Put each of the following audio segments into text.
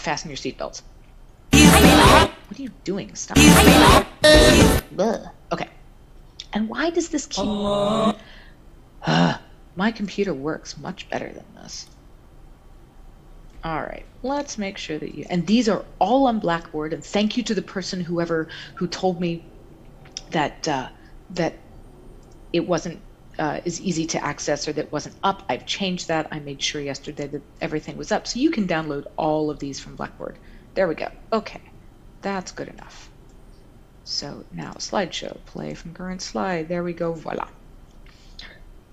fasten your seatbelts. What are you doing? Stop. Okay. And why does this keep. Uh, my computer works much better than this. All right, let's make sure that you. And these are all on Blackboard. And thank you to the person whoever who told me that uh, that it wasn't uh, as easy to access or that wasn't up. I've changed that. I made sure yesterday that everything was up. So you can download all of these from Blackboard. There we go. Okay, that's good enough. So now slideshow, play from current slide. There we go, voila.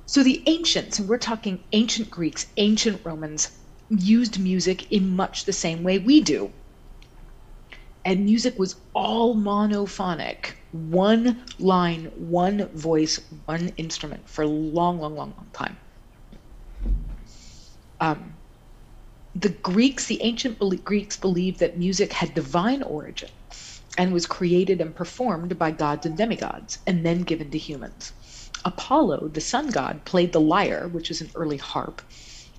So the ancients, and we're talking ancient Greeks, ancient Romans, used music in much the same way we do. And music was all monophonic, one line, one voice, one instrument for a long, long, long, long time. Um, the Greeks, the ancient Greeks, believed that music had divine origin and was created and performed by gods and demigods and then given to humans. Apollo, the sun god, played the lyre, which is an early harp,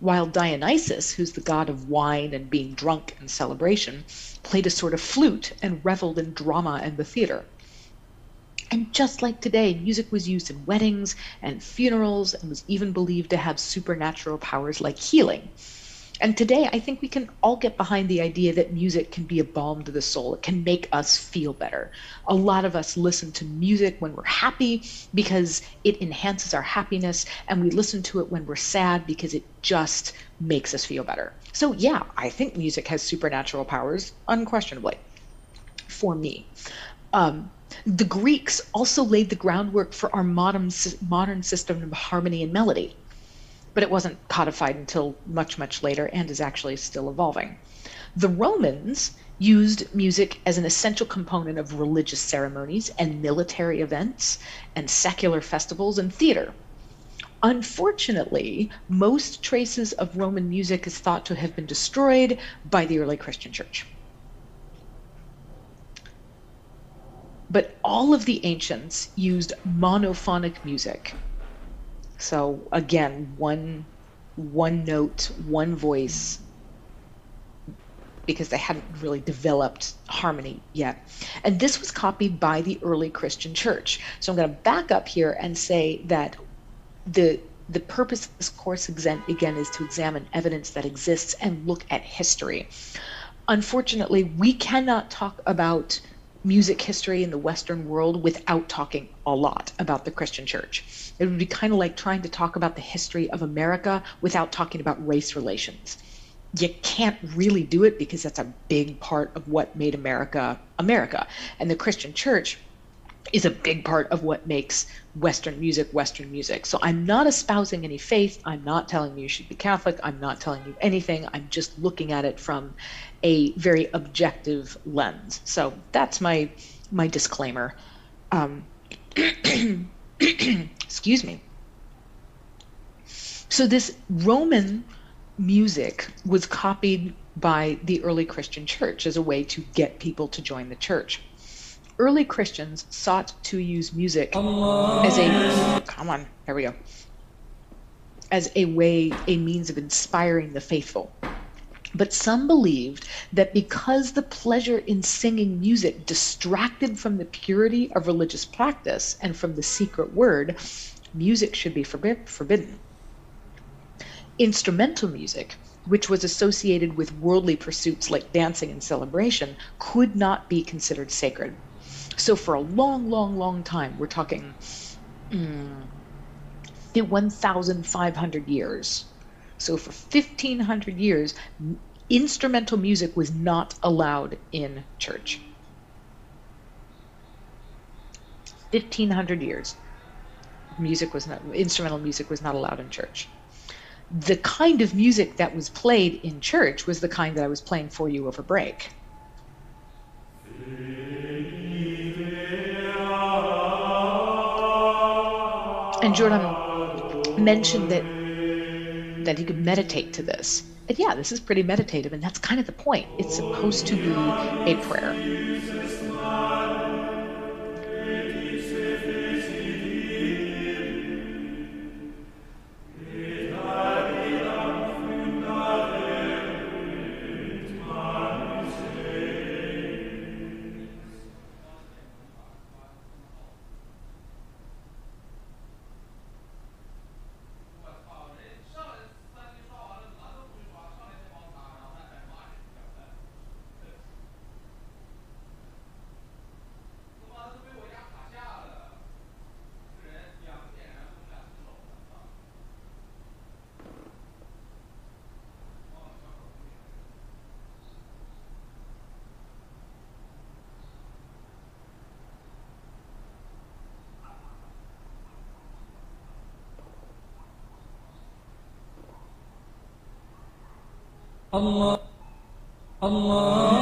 while Dionysus, who's the god of wine and being drunk and celebration, played a sort of flute and reveled in drama and the theater. And just like today, music was used in weddings and funerals and was even believed to have supernatural powers like healing. And today, I think we can all get behind the idea that music can be a balm to the soul. It can make us feel better. A lot of us listen to music when we're happy because it enhances our happiness, and we listen to it when we're sad because it just makes us feel better. So, yeah, I think music has supernatural powers, unquestionably, for me. Um, the Greeks also laid the groundwork for our modern, modern system of harmony and melody but it wasn't codified until much, much later and is actually still evolving. The Romans used music as an essential component of religious ceremonies and military events and secular festivals and theater. Unfortunately, most traces of Roman music is thought to have been destroyed by the early Christian church. But all of the ancients used monophonic music so again, one one note, one voice, because they hadn't really developed harmony yet. And this was copied by the early Christian church. So I'm going to back up here and say that the the purpose of this course again is to examine evidence that exists and look at history. Unfortunately, we cannot talk about music history in the Western world without talking a lot about the Christian church. It would be kind of like trying to talk about the history of America without talking about race relations. You can't really do it because that's a big part of what made America America. And the Christian church is a big part of what makes Western music Western music. So I'm not espousing any faith. I'm not telling you you should be Catholic. I'm not telling you anything. I'm just looking at it from a very objective lens. So that's my my disclaimer. Um, excuse me. So this Roman music was copied by the early Christian church as a way to get people to join the church early Christians sought to use music as a come on, here we go. As a way, a means of inspiring the faithful. But some believed that because the pleasure in singing music distracted from the purity of religious practice and from the secret word, music should be forbid- forbidden. Instrumental music, which was associated with worldly pursuits like dancing and celebration, could not be considered sacred. So for a long, long, long time, we're talking mm, 1,500 years. So for 1,500 years, instrumental music was not allowed in church. 1,500 years, music was not instrumental music was not allowed in church. The kind of music that was played in church was the kind that I was playing for you over break. And Jordan mentioned that that he could meditate to this. And yeah, this is pretty meditative, and that's kind of the point. It's supposed to be a prayer. الله. الله.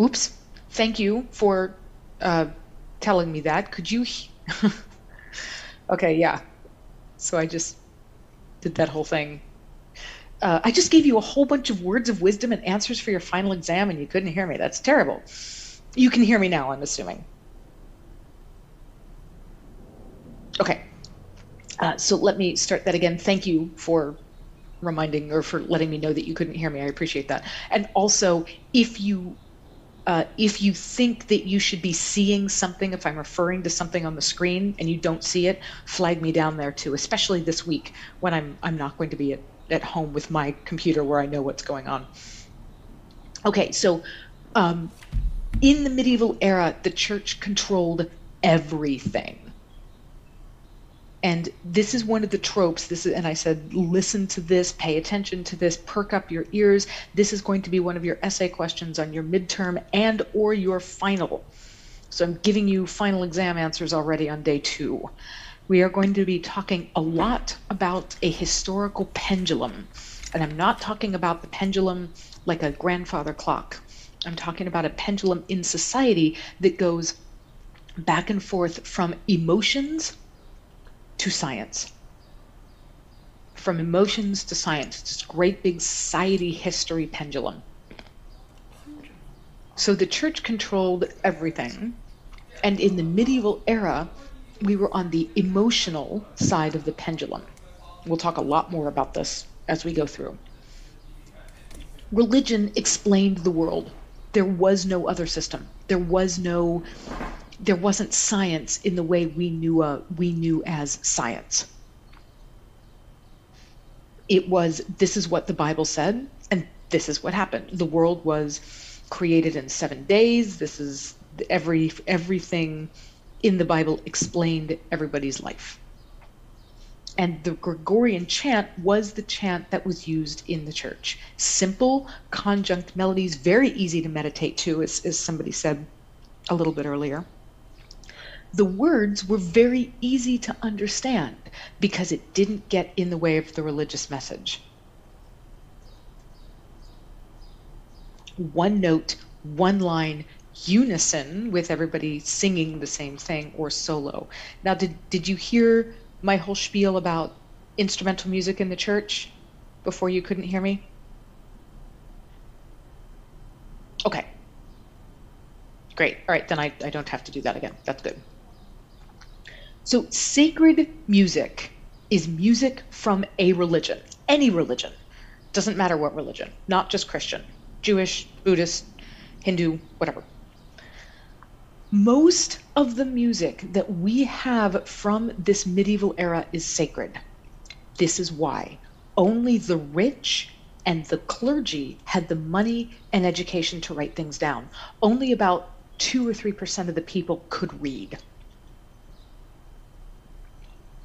Oops. Thank you for uh, telling me that. Could you? okay, yeah. So I just did that whole thing. Uh, I just gave you a whole bunch of words of wisdom and answers for your final exam, and you couldn't hear me. That's terrible. You can hear me now, I'm assuming. Okay. Uh, so let me start that again. Thank you for reminding or for letting me know that you couldn't hear me. I appreciate that. And also, if you uh, if you think that you should be seeing something, if I'm referring to something on the screen and you don't see it, flag me down there too, especially this week when I'm I'm not going to be at, at home with my computer where I know what's going on. Okay, so um, in the medieval era, the church controlled everything. And this is one of the tropes. This is, and I said, listen to this, pay attention to this, perk up your ears. This is going to be one of your essay questions on your midterm and or your final. So I'm giving you final exam answers already on day two. We are going to be talking a lot about a historical pendulum. And I'm not talking about the pendulum like a grandfather clock. I'm talking about a pendulum in society that goes back and forth from emotions to science. From emotions to science. This great big society history pendulum. So the church controlled everything. And in the medieval era, we were on the emotional side of the pendulum. We'll talk a lot more about this as we go through. Religion explained the world. There was no other system. There was no there wasn't science in the way we knew uh, we knew as science. It was this is what the Bible said, and this is what happened. The world was created in seven days. This is every everything in the Bible explained everybody's life. And the Gregorian chant was the chant that was used in the church. Simple, conjunct melodies, very easy to meditate to, as, as somebody said a little bit earlier the words were very easy to understand because it didn't get in the way of the religious message. One note, one line, unison with everybody singing the same thing or solo. Now, did, did you hear my whole spiel about instrumental music in the church before you couldn't hear me? Okay. Great. All right, then I, I don't have to do that again. That's good. So, sacred music is music from a religion, any religion. Doesn't matter what religion, not just Christian, Jewish, Buddhist, Hindu, whatever. Most of the music that we have from this medieval era is sacred. This is why only the rich and the clergy had the money and education to write things down. Only about 2 or 3% of the people could read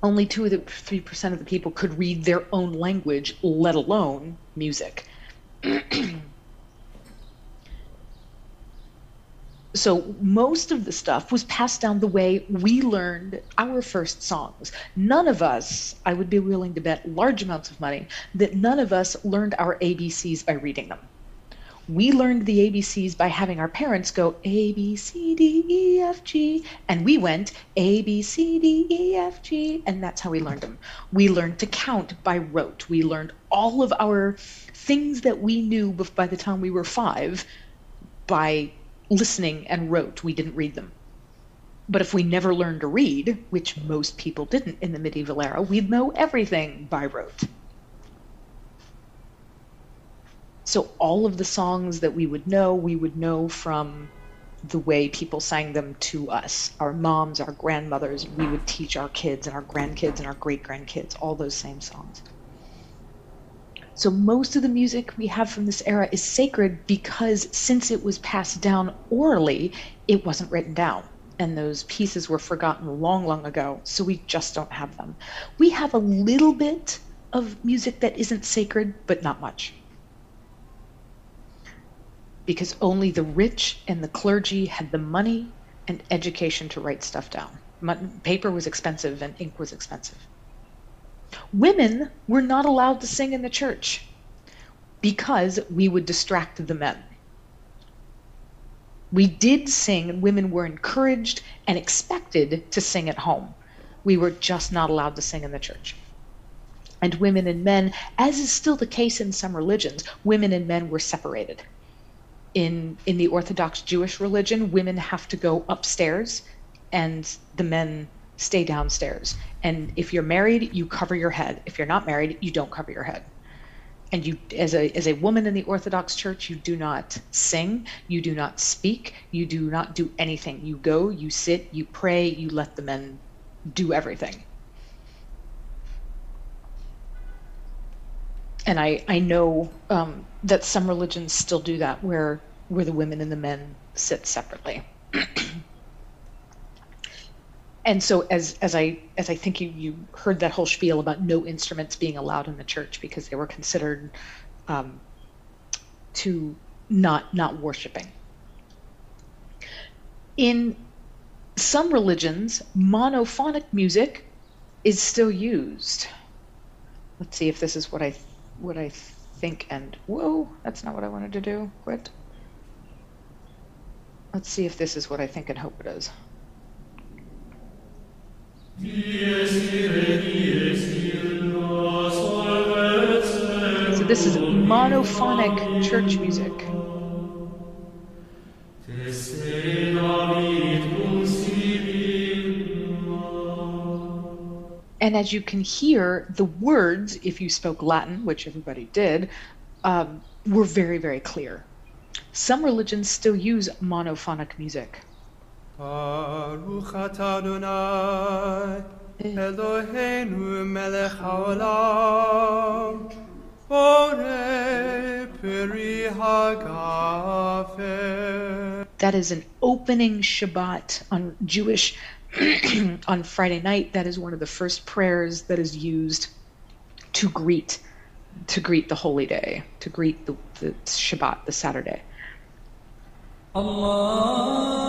only two or three percent of the people could read their own language, let alone music. so most of the stuff was passed down the way we learned our first songs. None of us, I would be willing to bet large amounts of money, that none of us learned our ABCs by reading them. We learned the ABCs by having our parents go A, B, C, D, E, F, G, and we went A, B, C, D, E, F, G, and that's how we learned them. We learned to count by rote. We learned all of our things that we knew by the time we were five by listening and rote. We didn't read them. But if we never learned to read, which most people didn't in the medieval era, we'd know everything by rote. So all of the songs that we would know, we would know from the way people sang them to us. Our moms, our grandmothers, we would teach our kids and our grandkids and our great grandkids all those same songs. So most of the music we have from this era is sacred because since it was passed down orally, it wasn't written down. And those pieces were forgotten long, long ago. So we just don't have them. We have a little bit of music that isn't sacred, but not much. Because only the rich and the clergy had the money and education to write stuff down. Paper was expensive and ink was expensive. Women were not allowed to sing in the church because we would distract the men. We did sing, and women were encouraged and expected to sing at home. We were just not allowed to sing in the church. And women and men, as is still the case in some religions, women and men were separated. In, in the Orthodox Jewish religion, women have to go upstairs and the men stay downstairs. And if you're married, you cover your head. If you're not married, you don't cover your head. And you, as a as a woman in the Orthodox Church, you do not sing, you do not speak, you do not do anything. You go, you sit, you pray, you let the men do everything. And I I know um, that some religions still do that, where where the women and the men sit separately. and so as as I as I think you you heard that whole spiel about no instruments being allowed in the church because they were considered um, to not not worshiping. In some religions, monophonic music is still used. Let's see if this is what I what I think and whoa, that's not what I wanted to do. Quit. Let's see if this is what I think and hope it is. So this is monophonic church music. And as you can hear, the words, if you spoke Latin, which everybody did, um, were very, very clear. Some religions still use monophonic music. That is an opening Shabbat on Jewish on Friday night. That is one of the first prayers that is used to greet to greet the holy day, to greet the, the Shabbat, the Saturday. Allah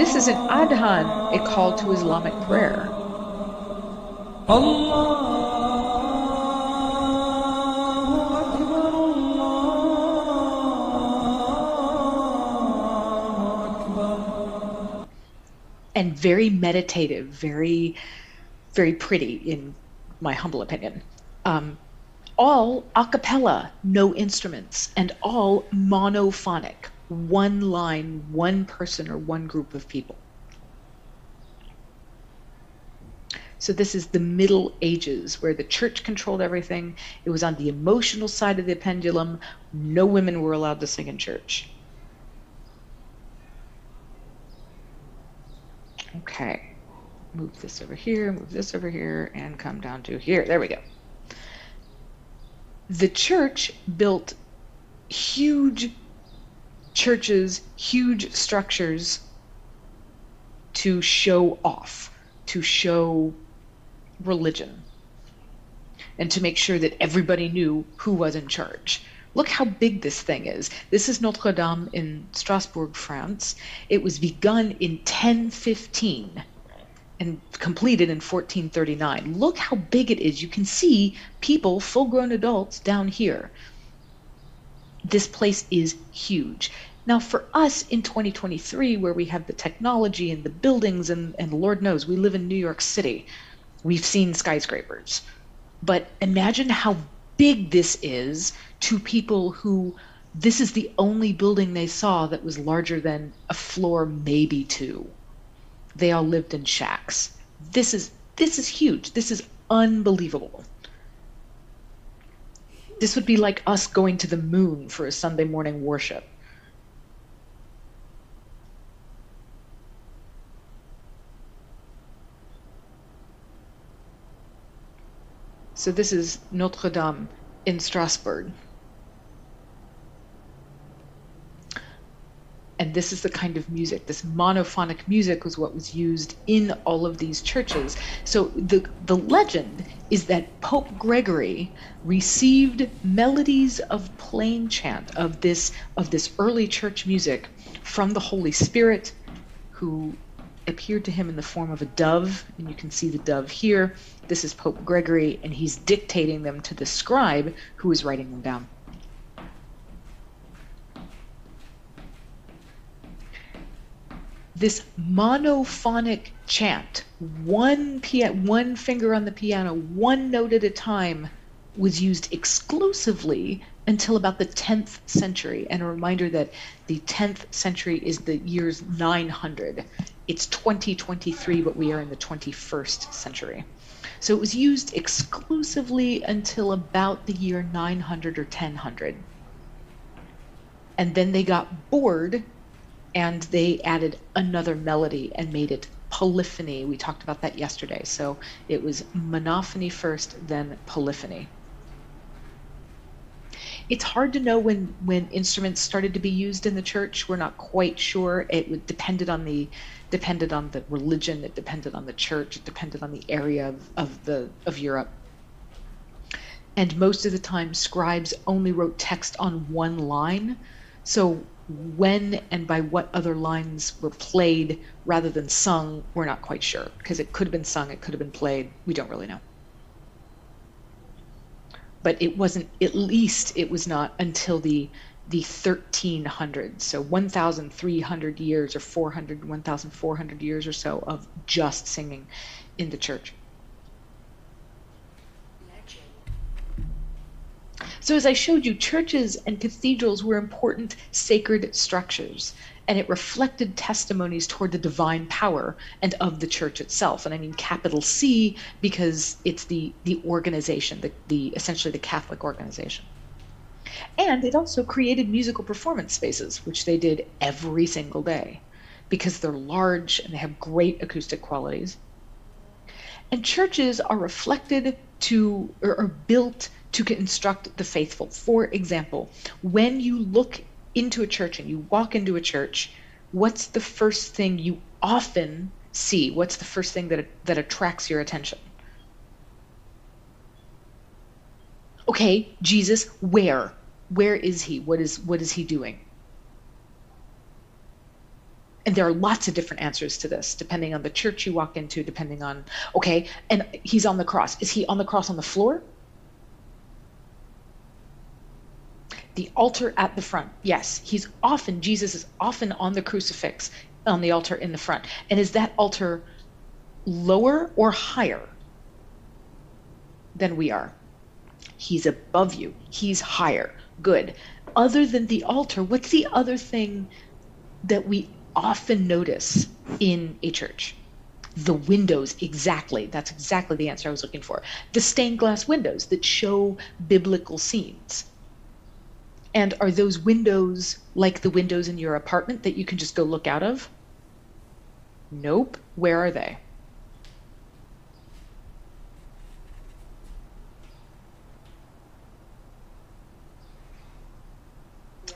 This is an adhan, a call to Islamic prayer. And very meditative, very, very pretty, in my humble opinion. Um, all a cappella, no instruments, and all monophonic, one line, one person, or one group of people. So this is the Middle Ages where the church controlled everything. It was on the emotional side of the pendulum. No women were allowed to sing in church. Okay. Move this over here, move this over here, and come down to here. There we go. The church built huge churches huge structures to show off, to show religion. and to make sure that everybody knew who was in charge. Look how big this thing is. This is Notre Dame in Strasbourg, France. It was begun in 1015 and completed in 1439. Look how big it is. You can see people, full grown adults, down here. This place is huge. Now, for us in 2023, where we have the technology and the buildings, and, and Lord knows we live in New York City, we've seen skyscrapers. But imagine how big this is to people who this is the only building they saw that was larger than a floor, maybe two. They all lived in shacks. This is this is huge. This is unbelievable. This would be like us going to the moon for a Sunday morning worship. So this is Notre Dame in Strasbourg. And this is the kind of music, this monophonic music was what was used in all of these churches. So the, the legend is that Pope Gregory received melodies of plain chant of this of this early church music from the Holy Spirit who appeared to him in the form of a dove, and you can see the dove here. This is Pope Gregory, and he's dictating them to the scribe who is writing them down. This monophonic chant, one, pia- one finger on the piano, one note at a time, was used exclusively until about the 10th century. And a reminder that the 10th century is the years 900 it's 2023, but we are in the 21st century. So it was used exclusively until about the year 900 or 1000. And then they got bored and they added another melody and made it polyphony. We talked about that yesterday. So it was monophony first, then polyphony. It's hard to know when when instruments started to be used in the church. We're not quite sure. It would depended on the depended on the religion, it depended on the church, it depended on the area of, of the of Europe. And most of the time scribes only wrote text on one line. So when and by what other lines were played rather than sung, we're not quite sure because it could have been sung, it could have been played. We don't really know. But it wasn't, at least it was not until the the 1300s, so 1,300 years or 400, 1,400 years or so of just singing in the church. So, as I showed you, churches and cathedrals were important sacred structures, and it reflected testimonies toward the divine power and of the church itself. And I mean capital C because it's the the organization, the, the essentially the Catholic organization. And it also created musical performance spaces, which they did every single day because they're large and they have great acoustic qualities. And churches are reflected to or built to instruct the faithful. For example, when you look into a church and you walk into a church, what's the first thing you often see? What's the first thing that that attracts your attention? Okay, Jesus, where? where is he? What is what is he doing? And there are lots of different answers to this, depending on the church you walk into, depending on okay, and he's on the cross. Is he on the cross on the floor? The altar at the front. Yes, he's often Jesus is often on the crucifix on the altar in the front. And is that altar lower or higher than we are? He's above you. He's higher good. Other than the altar, what's the other thing that we often notice in a church? The windows, exactly. That's exactly the answer I was looking for. The stained glass windows that show biblical scenes. And are those windows like the windows in your apartment that you can just go look out of? Nope. Where are they?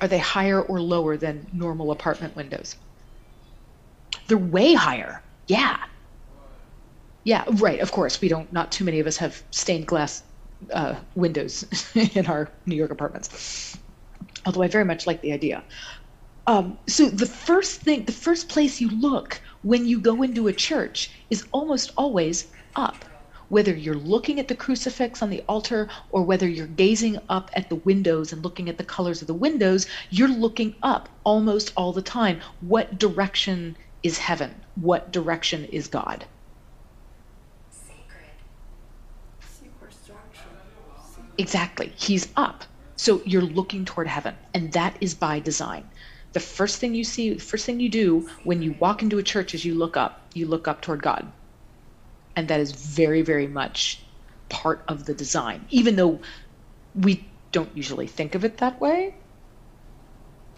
Are they higher or lower than normal apartment windows? They're way higher. Yeah. Yeah, right. Of course, we don't, not too many of us have stained glass uh, windows in our New York apartments. Although I very much like the idea. Um, so the first thing, the first place you look when you go into a church is almost always up. Whether you're looking at the crucifix on the altar or whether you're gazing up at the windows and looking at the colors of the windows, you're looking up almost all the time. What direction is heaven? What direction is God? Exactly. He's up. So you're looking toward heaven, and that is by design. The first thing you see, the first thing you do when you walk into a church is you look up. You look up toward God. And that is very, very much part of the design, even though we don't usually think of it that way.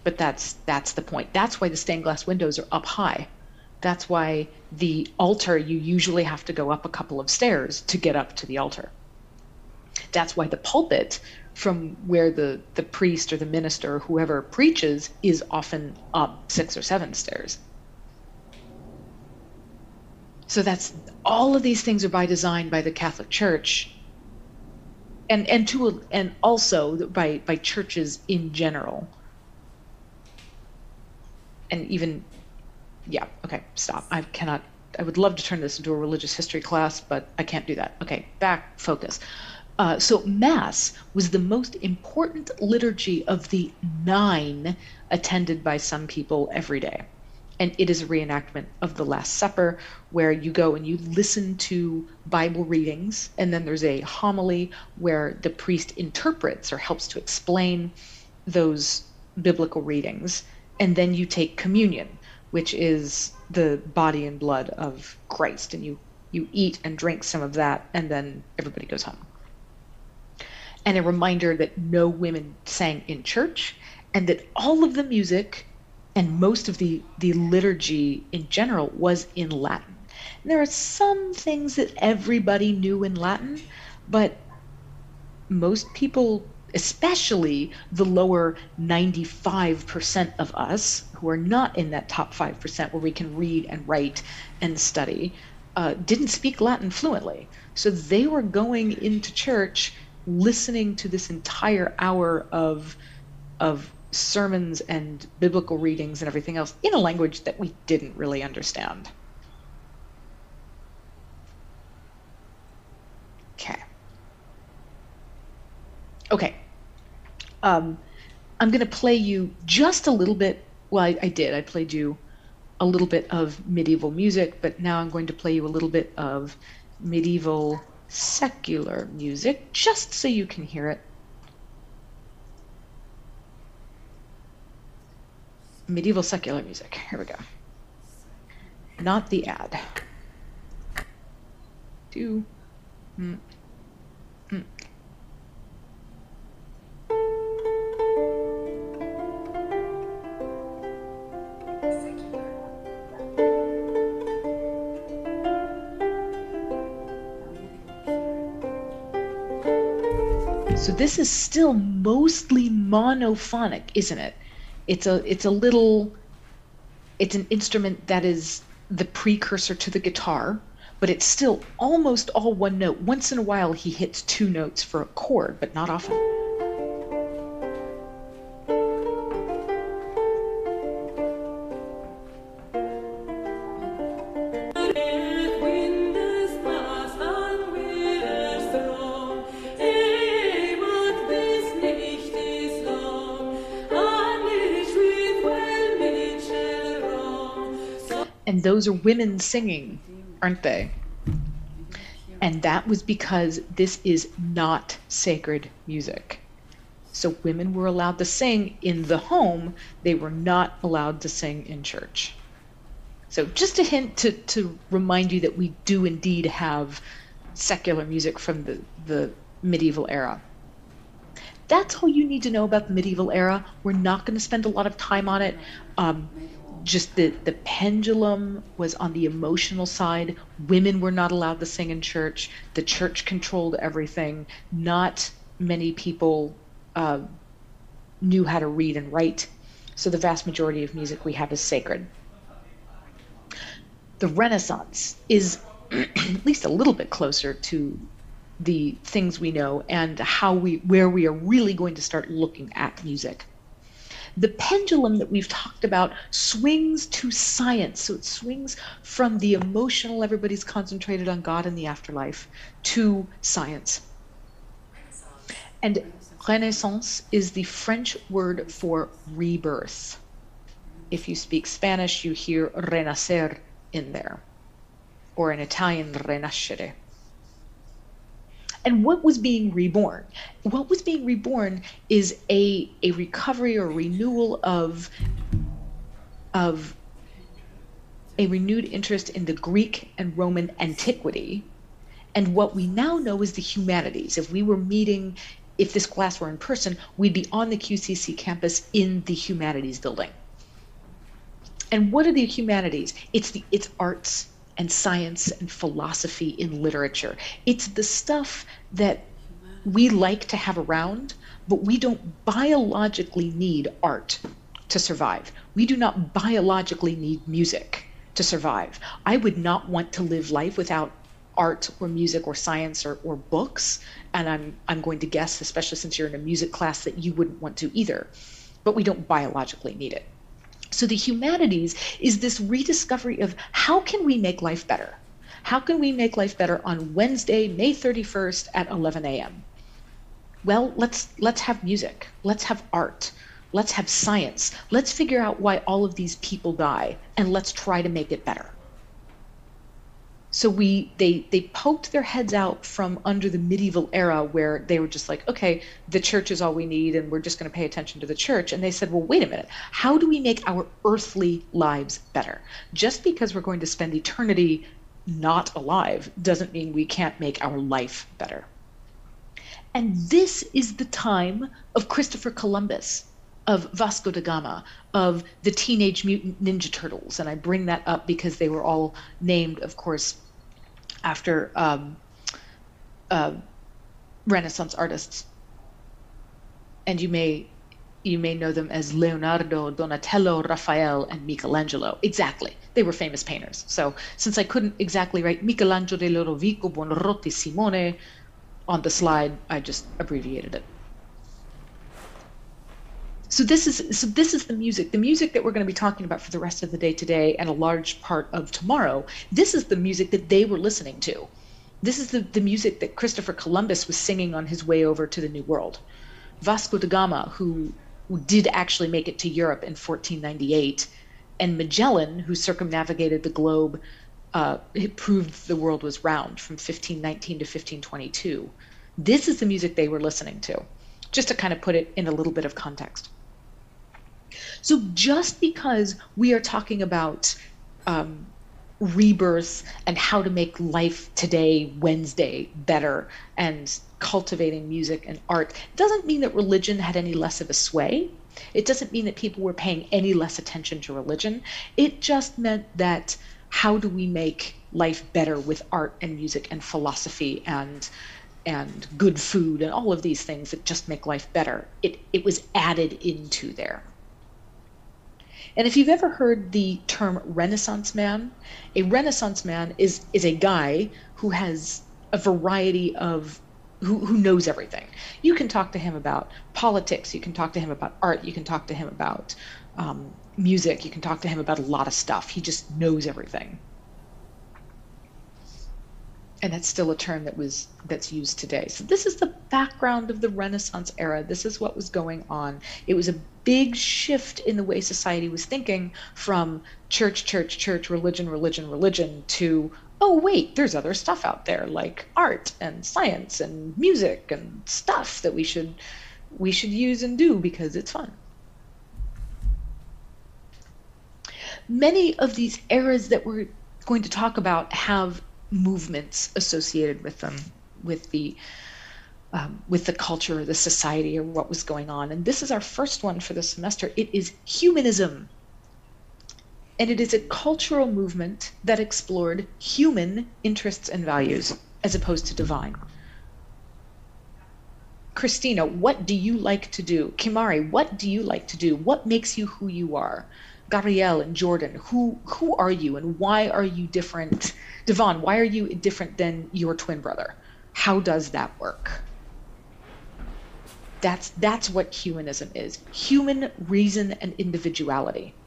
But that's that's the point. That's why the stained glass windows are up high. That's why the altar you usually have to go up a couple of stairs to get up to the altar. That's why the pulpit, from where the, the priest or the minister or whoever preaches, is often up six or seven stairs. So that's all of these things are by design by the Catholic Church, and and to and also by by churches in general, and even, yeah, okay, stop. I cannot. I would love to turn this into a religious history class, but I can't do that. Okay, back focus. Uh, so, Mass was the most important liturgy of the nine attended by some people every day. And it is a reenactment of the Last Supper, where you go and you listen to Bible readings, and then there's a homily where the priest interprets or helps to explain those biblical readings. And then you take communion, which is the body and blood of Christ, and you, you eat and drink some of that, and then everybody goes home and a reminder that no women sang in church and that all of the music and most of the, the liturgy in general was in Latin. And there are some things that everybody knew in Latin, but most people, especially the lower 95% of us who are not in that top 5% where we can read and write and study, uh, didn't speak Latin fluently. So they were going into church listening to this entire hour of of sermons and biblical readings and everything else in a language that we didn't really understand. Okay. Okay. Um, I'm going to play you just a little bit. Well, I, I did. I played you a little bit of medieval music, but now I'm going to play you a little bit of medieval secular music just so you can hear it. Medieval secular music. Here we go. Not the ad. Do. Mm. So this is still mostly monophonic, isn't it? It's a it's a little it's an instrument that is the precursor to the guitar, but it's still almost all one note. Once in a while he hits two notes for a chord, but not often. Those are women singing, aren't they? And that was because this is not sacred music. So women were allowed to sing in the home, they were not allowed to sing in church. So just a hint to, to remind you that we do indeed have secular music from the, the medieval era. That's all you need to know about the medieval era. We're not going to spend a lot of time on it. Um, just the the pendulum was on the emotional side. Women were not allowed to sing in church. The church controlled everything. Not many people uh, knew how to read and write. So the vast majority of music we have is sacred. The renaissance is at least a little bit closer to the things we know and how we where we are really going to start looking at music the pendulum that we've talked about swings to science. So it swings from the emotional, everybody's concentrated on God and the afterlife, to science. And Renaissance is the French word for rebirth. If you speak Spanish, you hear renacer in there, or in Italian, renascere and what was being reborn? What was being reborn is a a recovery or renewal of of a renewed interest in the greek and roman antiquity. And what we now know is the humanities. If we were meeting if this class were in person we'd be on the qcc campus in the humanities building. And what are the humanities? It's the it's arts and science and philosophy in literature. It's the stuff that we like to have around, but we don't biologically need art to survive. We do not biologically need music to survive. I would not want to live life without art or music or science or, or books. And I'm I'm going to guess, especially since you're in a music class, that you wouldn't want to either. But we don't biologically need it. So the humanities is this rediscovery of how can we make life better? How can we make life better on Wednesday, May 31st at 11 a.m.? Well, let's let's have music. Let's have art. Let's have science. Let's figure out why all of these people die and let's try to make it better. So we they they poked their heads out from under the medieval era where they were just like, okay, the church is all we need and we're just going to pay attention to the church. And they said, well, wait a minute. How do we make our earthly lives better? Just because we're going to spend eternity not alive doesn't mean we can't make our life better. And this is the time of Christopher Columbus, of Vasco da Gama, of the Teenage Mutant Ninja Turtles. And I bring that up because they were all named, of course, after um, uh, Renaissance artists, and you may you may know them as Leonardo, Donatello, Raphael, and Michelangelo. Exactly, they were famous painters. So since I couldn't exactly write Michelangelo de Lodovico Buonarroti Simone on the slide, I just abbreviated it so this is so this is the music the music that we're going to be talking about for the rest of the day today and a large part of tomorrow this is the music that they were listening to. This is the, the music that christopher columbus was singing on his way over to the new world. Vasco da gama who did actually make it to europe in 1498 and magellan who circumnavigated the globe uh, proved the world was round from 1519 to 1522 this is the music they were listening to. Just to kind of put it in a little bit of context so just because we are talking about um, rebirth and how to make life today, Wednesday, better and cultivating music and art doesn't mean that religion had any less of a sway. It doesn't mean that people were paying any less attention to religion. It just meant that how do we make life better with art and music and philosophy and and good food and all of these things that just make life better. It it was added into there. And if you've ever heard the term Renaissance man, a Renaissance man is is a guy who has a variety of who, who knows everything. You can talk to him about politics, you can talk to him about art, you can talk to him about um, music, you can talk to him about a lot of stuff. He just knows everything and that's still a term that was that's used today. So this is the background of the Renaissance era. This is what was going on. It was a big shift in the way society was thinking from church, church, church, religion, religion, religion to oh wait, there's other stuff out there like art and science and music and stuff that we should we should use and do because it's fun. Many of these eras that we're going to talk about have movements associated with them, with the um, with the culture, or the society, or what was going on. And this is our first one for the semester. It is humanism. And it is a cultural movement that explored human interests and values as opposed to divine. Christina, what do you like to do? Kimari, what do you like to do? What makes you who you are? Gabrielle and Jordan, who who are you and why are you different? Devon, why are you different than your twin brother? How does that work? That's that's what humanism is. Human reason and individuality.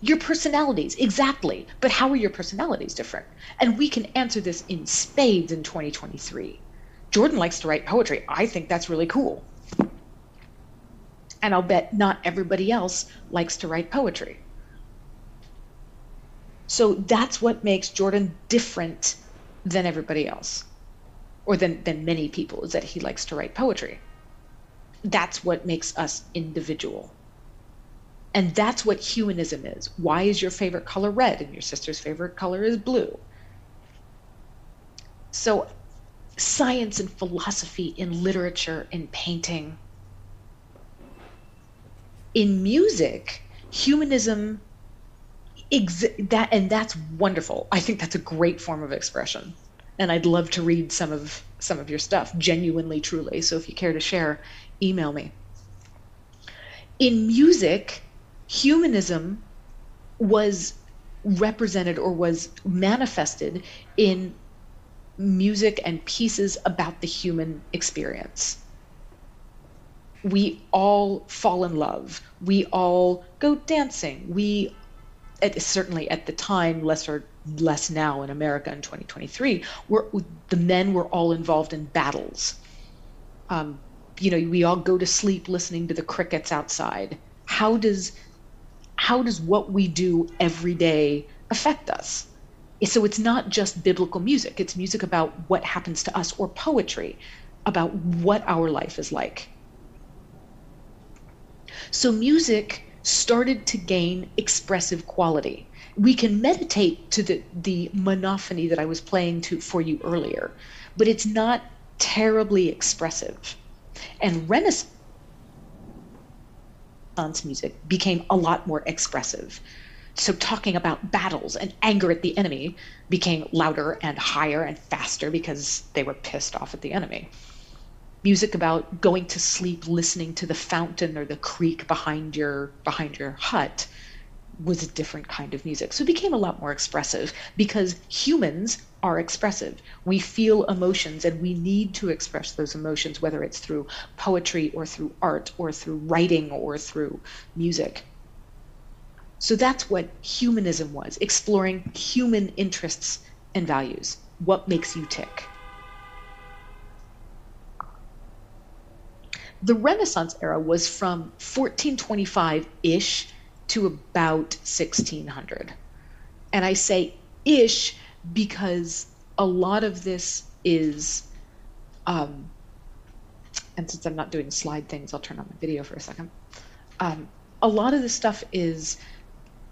Your personalities, exactly. But how are your personalities different? And we can answer this in spades in 2023. Jordan likes to write poetry. I think that's really cool. And I'll bet not everybody else likes to write poetry. So that's what makes Jordan different than everybody else, or than, than many people, is that he likes to write poetry. That's what makes us individual. And that's what humanism is. Why is your favorite color red and your sister's favorite color is blue? So, science and philosophy in literature, in painting, in music, humanism that and that's wonderful. I think that's a great form of expression. And I'd love to read some of some of your stuff, genuinely truly. So if you care to share, email me. In music, humanism was represented or was manifested in music and pieces about the human experience. We all fall in love. We all go dancing. We, at, certainly at the time, less or less now in America in 2023, were the men were all involved in battles. Um, you know, we all go to sleep listening to the crickets outside. How does how does what we do every day affect us? So it's not just biblical music, it's music about what happens to us or poetry about what our life is like. So music started to gain expressive quality. We can meditate to the, the monophony that I was playing to for you earlier, but it's not terribly expressive. And Renaissance music became a lot more expressive. So, talking about battles and anger at the enemy became louder and higher and faster because they were pissed off at the enemy. Music about going to sleep listening to the fountain or the creek behind your behind your hut was a different kind of music. So it became a lot more expressive because humans are expressive. We feel emotions and we need to express those emotions, whether it's through poetry or through art or through writing or through music. So that's what humanism was exploring human interests and values. What makes you tick? The Renaissance era was from 1425 ish to about 1600. And I say ish because a lot of this is, um, and since I'm not doing slide things, I'll turn on my video for a second. Um, a lot of this stuff is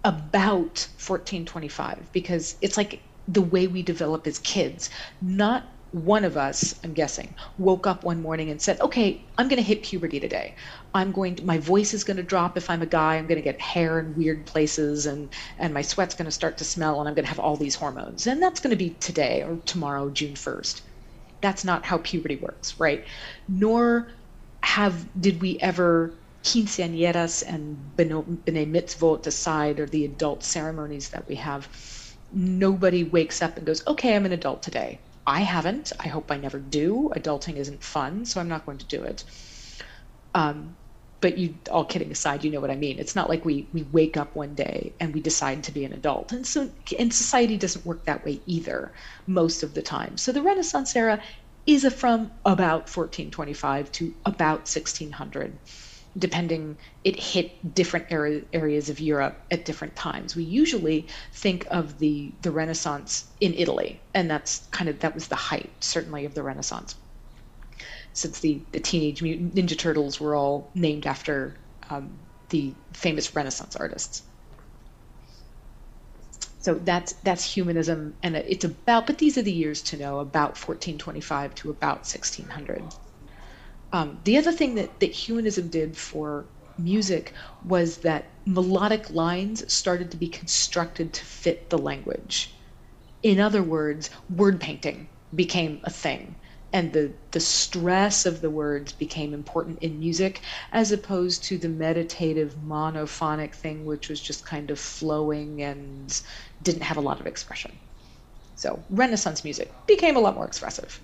about 1425 because it's like the way we develop as kids, not one of us, I'm guessing, woke up one morning and said, "Okay, I'm going to hit puberty today. I'm going to, my voice is going to drop if I'm a guy. I'm going to get hair in weird places and and my sweat's going to start to smell and I'm going to have all these hormones." And that's going to be today or tomorrow, June 1st. That's not how puberty works, right? Nor have did we ever quinceañeras and b'nai mitzvot aside or the adult ceremonies that we have nobody wakes up and goes okay i'm an adult today I haven't. I hope I never do. Adulting isn't fun, so I'm not going to do it. Um, but you, all kidding aside, you know what I mean. It's not like we we wake up one day and we decide to be an adult, and so and society doesn't work that way either most of the time. So the Renaissance era is a, from about 1425 to about 1600 depending it hit different area, areas of Europe at different times. We usually think of the the Renaissance in Italy, and that's kind of that was the height certainly of the Renaissance. Since the the Teenage Mutant Ninja Turtles were all named after um, the famous Renaissance artists. So that's that's humanism, and it's about. But these are the years to know: about 1425 to about 1600. Um, the other thing that, that humanism did for music was that melodic lines started to be constructed to fit the language. In other words, word painting became a thing and the the stress of the words became important in music as opposed to the meditative monophonic thing which was just kind of flowing and didn't have a lot of expression So Renaissance music became a lot more expressive.